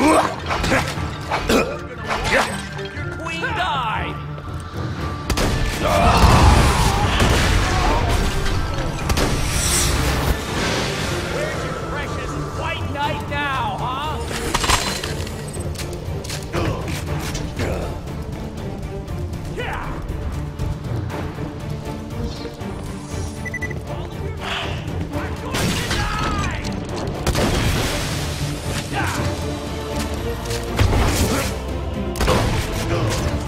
う。Go.